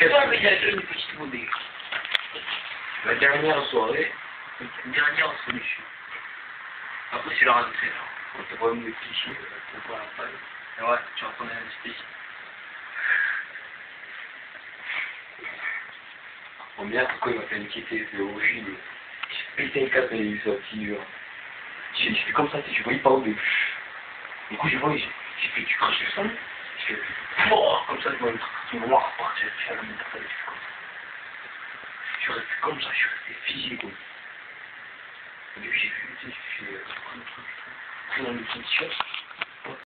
Ouais, mais il y a une petite monnaie. La dernière soirée, Une dernière solution. Après, c'est la radio, c'est là. on t'a pas mis des clichés, pour pas la paille. Et ouais, tu vas prendre un espèce. Oh merde, pourquoi il m'a fait inquiéter, c'est horrible. J'ai pété un câble et il est sorti. J'ai fait comme ça, je voyais pas où de... Du coup, je vois, j'ai j'ai fait, tu craches le sang J'ai fait, fort, comme ça, je le truc noir je fais la affaire, je suis resté comme ça, je suis resté figé, quoi. Au début, j'ai fait, tu sais, j'ai fait, euh, dans le position,